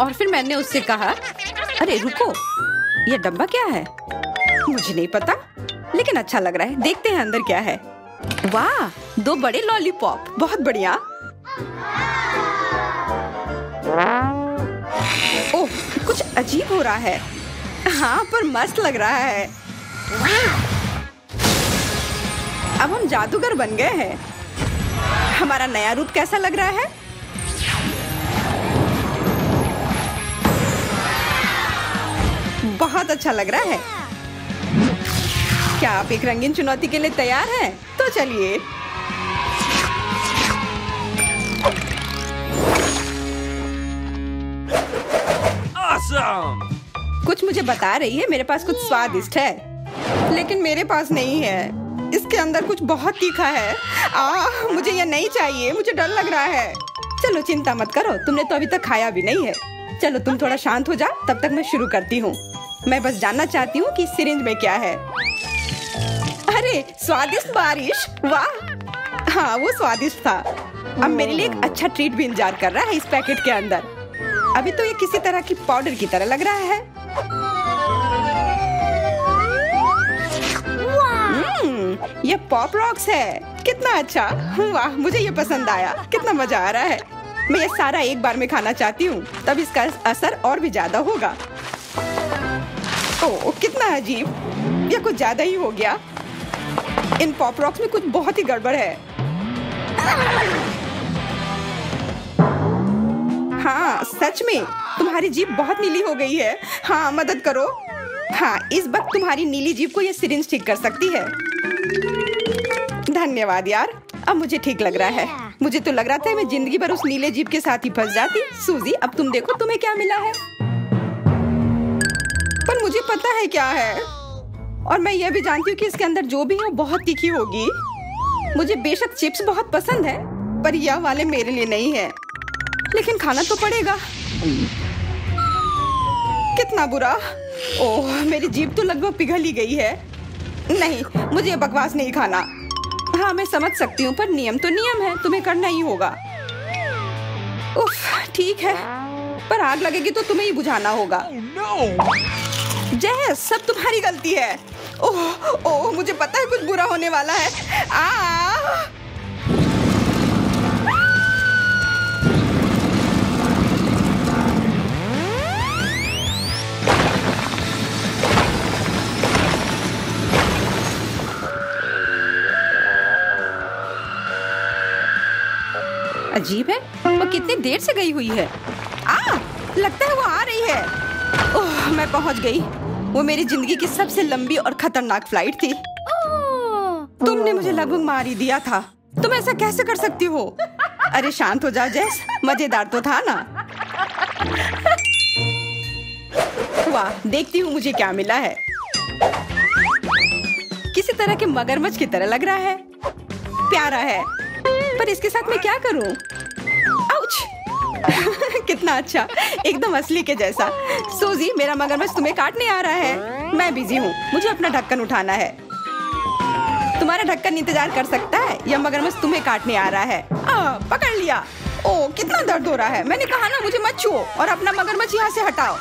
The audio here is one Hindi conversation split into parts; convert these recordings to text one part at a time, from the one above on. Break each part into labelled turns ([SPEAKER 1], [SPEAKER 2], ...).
[SPEAKER 1] और फिर मैंने उससे कहा, अरे, रुको, ये डब्बा क्या है? मुझे नहीं पता, लेकिन अच्छा लग रहा है, देखते हैं अंदर क्या है। वाह, दो बड़े लॉलीपॉप बहुत बढ़िया। ओह, कुछ अजीब हो रहा है। हाँ पर मस्त लग रहा है। अब हम जादूगर बन गए हैं। हमारा नया रूप कैसा लग रहा है? बहुत अच्छा लग रहा है। क्या आप एक रंगीन चुनौती के लिए तैयार हैं? तो चलिए।
[SPEAKER 2] Awesome!
[SPEAKER 1] कुछ मुझे बता रही है मेरे पास कुछ स्वादिष्ट है। लेकिन मेरे पास नहीं है। इसके अंदर कुछ बहुत तीखा है। आ, मुझे यह नहीं चाहिए मुझे डर लग रहा है। चलो चिंता मत करो तुमने तो अभी तक खाया भी नहीं है। चलो तुम थोड़ा शांत हो जाओ तब तक मैं शुरू करती हूँ। मैं बस जानना चाहती हूँ कि सिरिंज में क्या है। अरे स्वादिष्ट बारिश। वाह। हाँ वो स्वादिष्ट था। अब मेरे लिए एक अच्छा ट्रीट भी इंतज़ार कर रहा है इस पैकेट के अंदर। अभी तो ये किसी तरह की पाउडर की तरह लग रहा है। हम्म, ये पॉप रॉक्स है। कितना अच्छा। वाह मुझे ये पसंद आया। कितना मज़ा आ रहा है। मैं ये सारा एक बार में खाना चाहती हूँ। तब इसका असर और भी ज़्यादा होगा। ओ कितना अजीब। ये कुछ ज़्यादा ही हो गया। इन पॉप रॉक्स में कुछ बहुत ही गड़बड़ है। हाँ सच में, तुम्हारी जीप बहुत नीली हो गई है। हाँ मदद करो। हाँ इस वक्त तुम्हारी नीली जीप को ये सिरिंज ठीक कर सकती है। धन्यवाद यार, अब मुझे ठीक लग रहा है। मुझे तो लग रहा था मैं ज़िंदगी भर उस नीले जीप के साथ ही फंस जाती। सूजी, अब तुम देखो, तुम्हें क्या मिला है? पता है क्या है? और मैं ये भी जानती हूँ कि इसके अंदर जो भी है बहुत तीखी होगी। मुझे बेशक चिप्स बहुत पसंद है, पर यह वाले मेरे लिए नहीं है। लेकिन खाना तो पड़ेगा। कितना बुरा। ओह, मेरी जीभ तो लगभग पिघल ही गई है। नहीं, मुझे बकवास नहीं खाना। हाँ मैं समझ सकती हूँ, पर नियम तो नियम है, तुम्हें करना ही होगा। ठीक है। पर आग लगेगी तो तुम्हें ही बुझाना होगा। जय, सब तुम्हारी गलती है। ओह ओह, मुझे पता है कुछ बुरा होने वाला है। आ! अजीब है, वो कितनी देर से गई हुई है। आ, लगता है वो आ रही है। ओह, मैं पहुँच गई। वो मेरी ज़िंदगी की सबसे लंबी और खतरनाक फ़्लाइट थी। तुमने मुझे लगभग मार ही दिया था। तुम ऐसा कैसे कर सकती हो? अरे शांत हो जाओ जैस। मज़ेदार तो था ना। वाह देखती हूँ मुझे क्या मिला है। किसी तरह के मगरमच्छ की तरह लग रहा है। प्यारा है। पर इसके साथ मैं क्या करूँ? आउच! कितना अच्छा एकदम असली के जैसा। सोजी मेरा मगरमच्छ तुम्हें काटने आ रहा है। मैं बिज़ी हूँ मुझे अपना ढक्कन उठाना है। तुम्हारा ढक्कन इंतज़ार कर सकता है या मगरमच्छ तुम्हें काटने आ रहा है। आ, पकड़ लिया। ओ कितना दर्द हो रहा है। मैंने कहा ना मुझे मत छुओ और अपना मगरमच्छ यहाँ से हटाओ।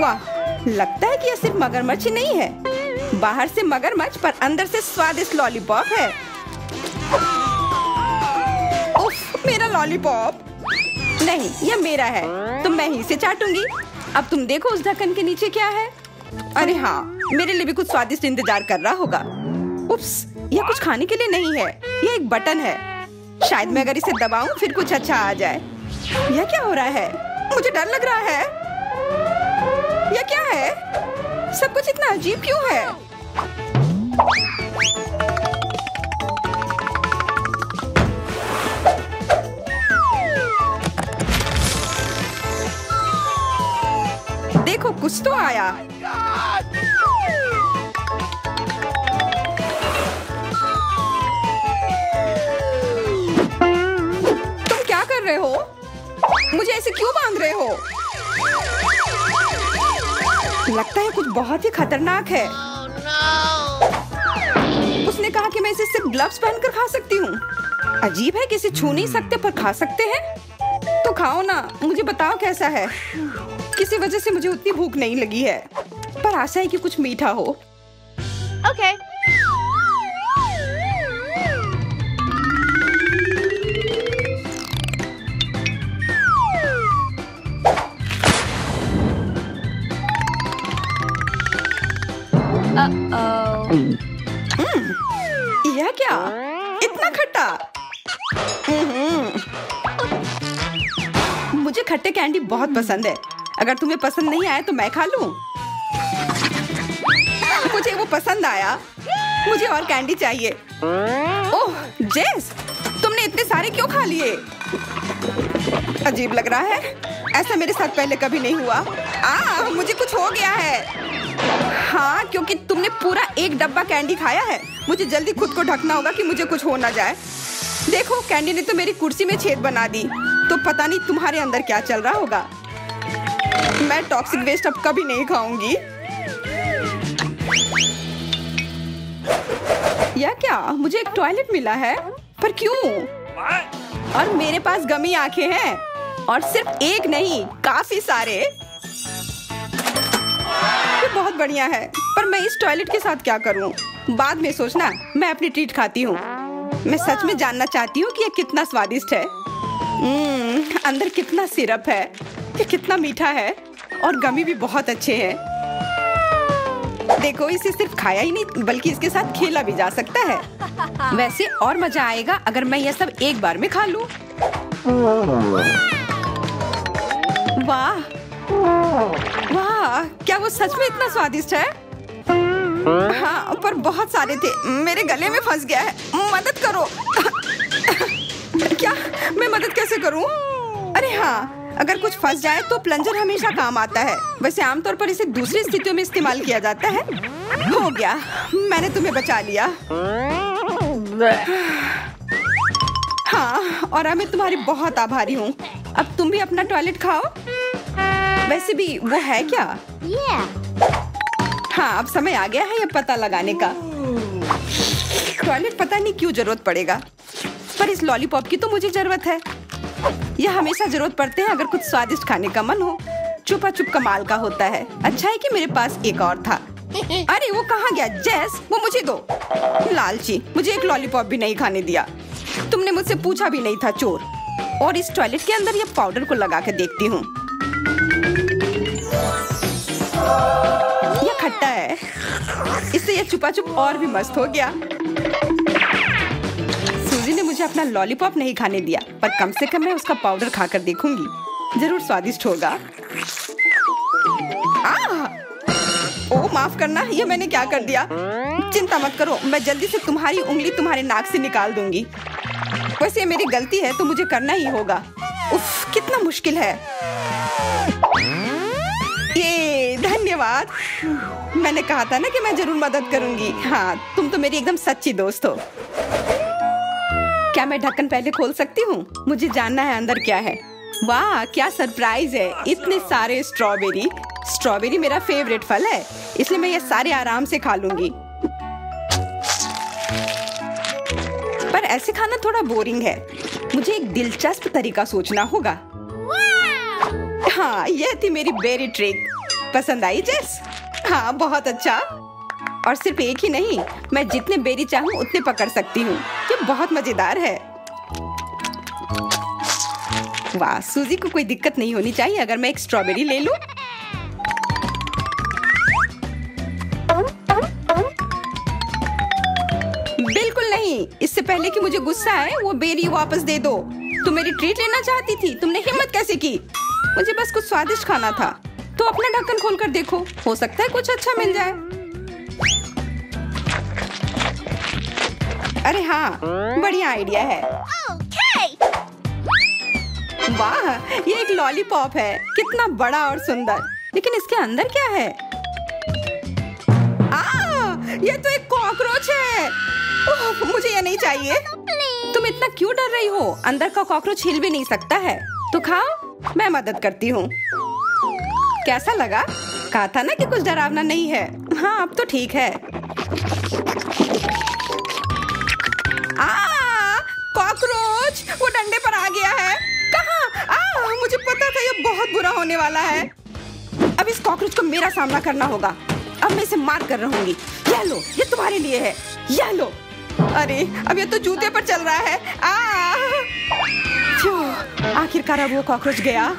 [SPEAKER 1] वाह लगता है कि यह सिर्फ़ मगरमच्छ ही नहीं है। बाहर से मगरमच्छ पर अंदर से स्वादिष्ट लॉलीपॉप है। उफ, मेरा लॉलीपॉप नहीं यह मेरा है। तो मैं ही इसे चाटूँगी। अब तुम देखो उस ढक्कन के नीचे क्या है। अरे हाँ मेरे लिए भी कुछ स्वादिष्ट इंतज़ार कर रहा होगा। उप्स, यह कुछ खाने के लिए नहीं है। यह एक बटन है। शायद मैं अगर इसे दबाऊं फिर कुछ अच्छा आ जाए। यह क्या हो रहा है? मुझे डर लग रहा है। यह क्या है? सब कुछ इतना अजीब क्यों है? देखो कुछ तो आया तुम क्या कर रहे हो? मुझे ऐसे क्यों बाँध रहे हो? लगता है कुछ बहुत ही खतरनाक है। उसने कहा कि मैं इसे सिर्फ़ ग्लव्स पहनकर खा सकती हूँ। अजीब है कि इसे छू नहीं सकते पर खा सकते हैं। तो खाओ ना, मुझे बताओ कैसा है। किसी वजह से मुझे उतनी भूख नहीं लगी है पर आशा है कि कुछ मीठा हो
[SPEAKER 3] Okay. Uh-oh.
[SPEAKER 1] यह क्या इतना खट्टा हम्म। मुझे खट्टे कैंडी बहुत पसंद है अगर तुम्हें पसंद नहीं आया तो मैं खा लूँ। मुझे वो पसंद आया। मुझे और कैंडी चाहिए। ओह जेस तुमने इतने सारे क्यों खा लिए? अजीब लग रहा है। ऐसा मेरे साथ पहले कभी नहीं हुआ। आ मुझे कुछ हो गया है। हाँ क्योंकि तुमने पूरा एक डब्बा कैंडी खाया है। मुझे जल्दी खुद को ढकना होगा कि मुझे कुछ हो ना जाए। देखो कैंडी ने तो मेरी कुर्सी में छेद बना दी। तो पता नहीं तुम्हारे अंदर क्या चल रहा होगा। मैं टॉक्सिक वेस्ट अब कभी नहीं खाऊँगी। या क्या? मुझे एक टॉयलेट मिला है। पर क्यों? और मेरे पास गमी आँखें हैं। और सिर्फ़ एक नहीं काफ़ी सारे। ये बहुत बढ़िया है। पर मैं इस टॉयलेट के साथ क्या करूँ? बाद में सोचना मैं अपनी ट्रीट खाती हूँ। मैं सच में जानना चाहती हूँ कि ये कितना स्वादिष्ट है। हम्म, अंदर कितना सिरप है। ये कितना मीठा है। और गमी भी बहुत अच्छे हैं। देखो, इसे सिर्फ़ खाया ही नहीं, बल्कि इसके साथ खेला भी जा सकता है। वैसे और मज़ा आएगा अगर मैं यह सब एक बार में खा लूँ। वाह। वाह, क्या वो सच में इतना स्वादिष्ट है? हाँ पर बहुत सारे थे। मेरे गले में फंस गया है। मदद करो। क्या? मैं मदद कैसे करूँ? अरे हाँ अगर कुछ फंस जाए तो प्लंजर हमेशा काम आता है। वैसे आमतौर पर इसे दूसरी स्थितियों में इस्तेमाल किया जाता है। हो गया। मैंने तुम्हें बचा लिया। हाँ और मैं तुम्हारी बहुत आभारी हूँ। अब तुम भी अपना टॉयलेट खाओ। वैसे भी वो है क्या? हाँ अब समय आ गया है ये पता लगाने का। टॉयलेट पता नहीं क्यों ज़रूरत पड़ेगा। पर इस लॉलीपॉप की तो मुझे ज़रूरत है। यह हमेशा ज़रूरत पड़ते हैं अगर कुछ स्वादिष्ट खाने का मन हो। चुपा चुप कमाल का होता है। अच्छा है कि मेरे पास एक और था। अरे वो कहाँ गया? जैस वो मुझे दो। लालची मुझे एक लॉलीपॉप भी नहीं खाने दिया। तुमने मुझसे पूछा भी नहीं था चोर। और इस टॉयलेट के अंदर ये पाउडर को लगा के देखती हूँ। यह खट्टा है। इससे यह छुपा छुप और भी मस्त हो गया। मुझे अपना लॉलीपॉप नहीं खाने दिया, पर कम से कम मैं उसका पाउडर खाकर देखूँगी। ज़रूर स्वादिष्ट होगा। ओ माफ़ करना, ये मैंने क्या कर दिया? चिंता मत करो, मैं जल्दी से तुम्हारी उंगली तुम्हारे नाक से निकाल दूँगी। वैसे ये मेरी गलती है तो मुझे करना ही होगा। उफ, कितना मुश्किल है। ये, धन्यवाद। मैंने कहा था ना कि मैं ज़रूर मदद करूँगी। हाँ तुम तो मेरी एकदम सच्ची दोस्त हो। क्या मैं ढक्कन पहले खोल सकती हूँ? मुझे जानना है अंदर क्या है। वाह क्या सरप्राइज़ है। इतने सारे स्ट्रॉबेरी स्ट्रॉबेरी मेरा फेवरेट फल है। इसलिए मैं ये सारे आराम से खा लूँगी। पर ऐसे खाना थोड़ा बोरिंग है। मुझे एक दिलचस्प तरीका सोचना होगा। हाँ यह थी मेरी बेरी ट्रिक पसंद आई जेस हाँ बहुत अच्छा। और सिर्फ़ एक ही नहीं, मैं जितने बेरी चाहूँ उतने पकड़ सकती हूँ। ये बहुत मज़ेदार है। वाह, सूजी को कोई दिक्कत नहीं होनी चाहिए, अगर मैं एक स्ट्रॉबेरी ले लूँ। बिल्कुल नहीं, इससे पहले कि मुझे गुस्सा आए, वो बेरी वापस दे दो। तुम मेरी ट्रीट लेना चाहती थी, तुमने हिम्मत कैसे की? मुझे बस कुछ स्वादिष्ट खाना था। तो अपना ढक्कन खोल कर देखो, हो सकता है कुछ अच्छा मिल जाए। अरे हाँ बढ़िया आइडिया है।
[SPEAKER 3] Okay.
[SPEAKER 1] वाह ये एक लॉलीपॉप है। कितना बड़ा और सुंदर। लेकिन इसके अंदर क्या है? आ, ये तो एक कॉकरोच है। ओह, मुझे ये नहीं चाहिए। तुम इतना क्यों डर रही हो? अंदर का कॉकरोच हिल भी नहीं सकता है। तो खाओ मैं मदद करती हूँ। कैसा लगा? कहा था ना कि कुछ डरावना नहीं है। हाँ अब तो ठीक है। कॉकरोच, वो डंडे पर आ गया है। कहाँ? आ ये बहुत बुरा होने वाला है। अब इस कॉकरोच को मेरा सामना करना होगा। अब मैं इसे मार कर रहूँगी। यह लो ये तुम्हारे लिए है। यह लो। अरे, अब ये तो जूते पर चल रहा है। आखिरकार अब वो कॉकरोच गया।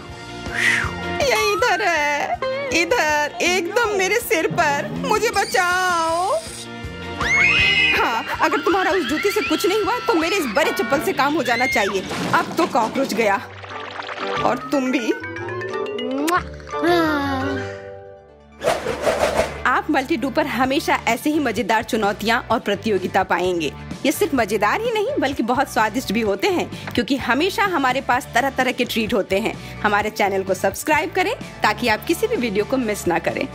[SPEAKER 1] ये इधर है। इधर, एकदम मेरे सिर पर। मुझे बचाओ। हाँ अगर तुम्हारा उस जूती से कुछ नहीं हुआ तो मेरे इस बड़े चप्पल से काम हो जाना चाहिए। अब तो कॉकरोच गया। और तुम भी? आप मल्टी डू पर हमेशा ऐसे ही मज़ेदार चुनौतियाँ और प्रतियोगिता पाएँगे। ये सिर्फ़ मज़ेदार ही नहीं, बल्कि बहुत स्वादिष्ट भी होते हैं, क्योंकि हमेशा हमारे पास तरह तरह के ट्रीट होते हैं। हमारे चैनल को सब्सक्राइब करें, ताकि आप किसी भी वीडियो को मिस ना करें।